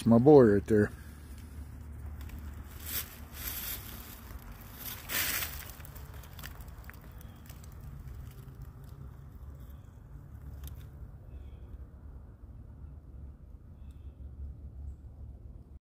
It's my boy right there.